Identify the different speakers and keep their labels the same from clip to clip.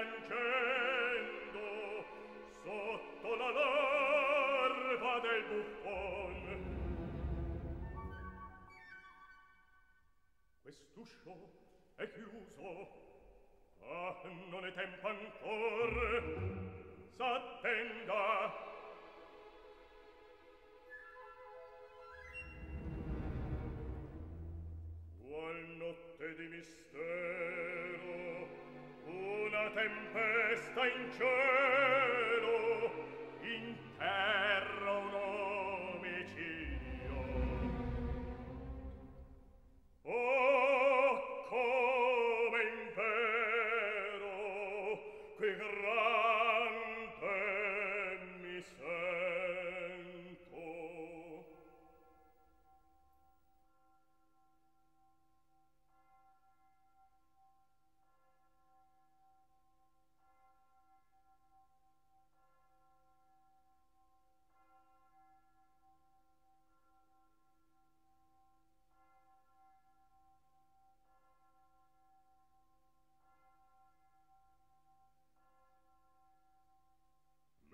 Speaker 1: piangendo sotto la larva del buffon. Quest'uscio è chiuso ah non è tempo ancor s'attenda tempesta in cielo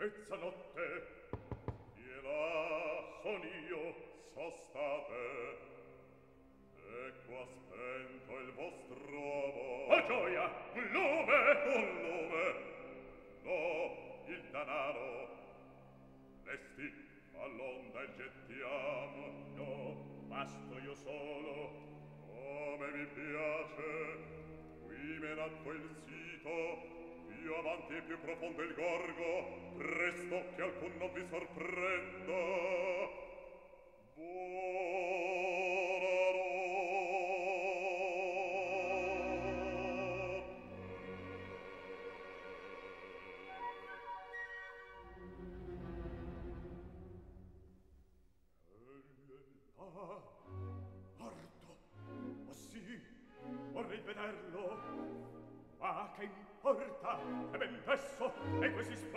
Speaker 1: mezzanotte e là son io sostate ecco ha spento il vostro amor. Oh gioia! Un lume un lume no il danaro. Resti all'onda il gettiamo. No basto io solo. Come mi piace. Qui me natto il sito più avanti e più profondo il gorgo presto che alcun non vi sorprenda. was his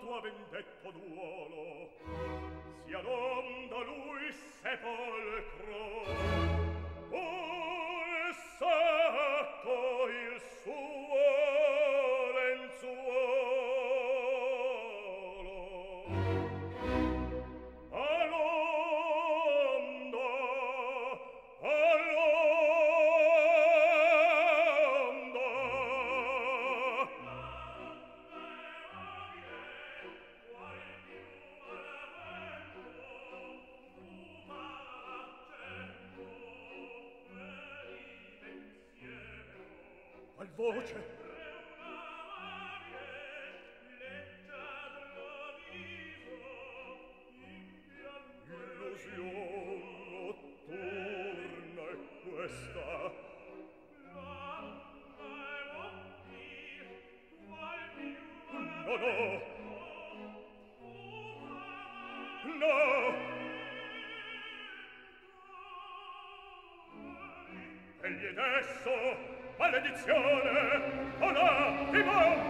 Speaker 1: tua vendetta duolo sia l'onda lui sepolcro. O e voce. Illusion notturna è questa no no no egli adesso maledizione! Oh no, ti!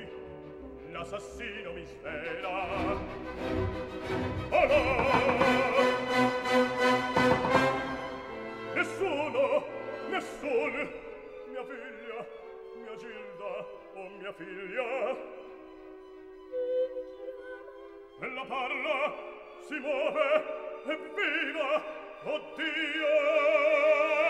Speaker 1: l'assassino mi svela oh no! nessuno nessuno mia figlia mia gilda o oh mia figlia. Ella parla si muove è viva oddio!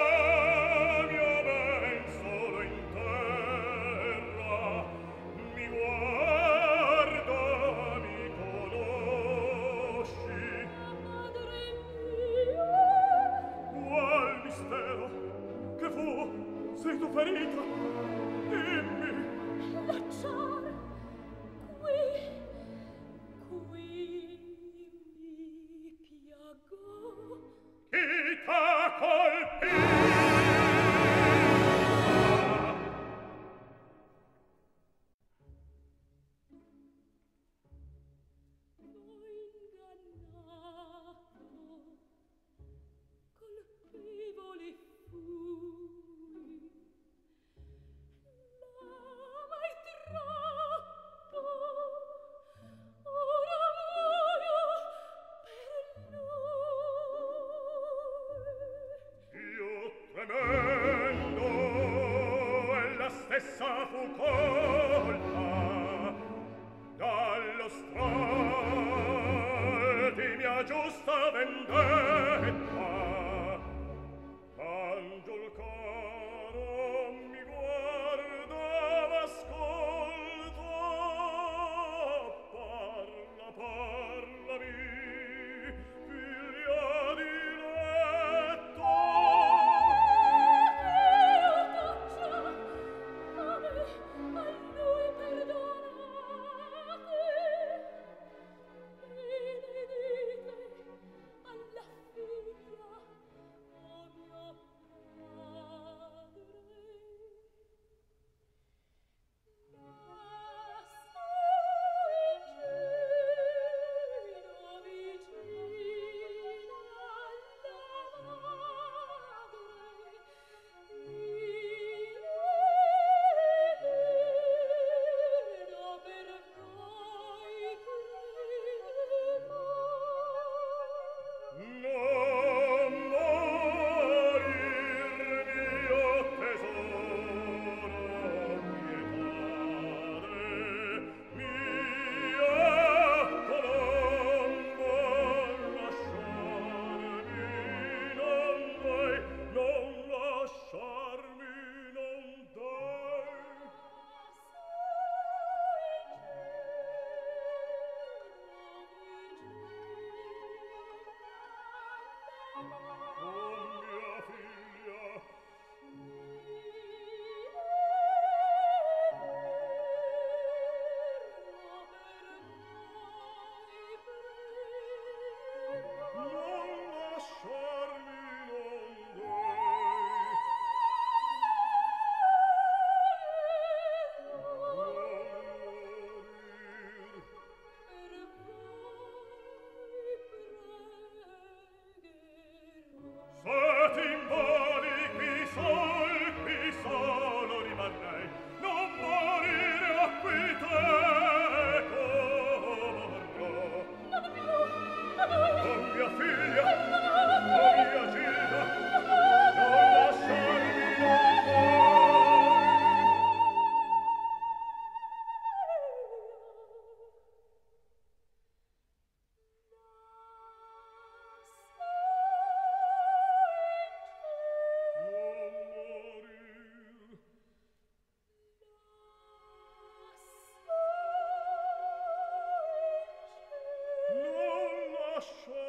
Speaker 1: Russia.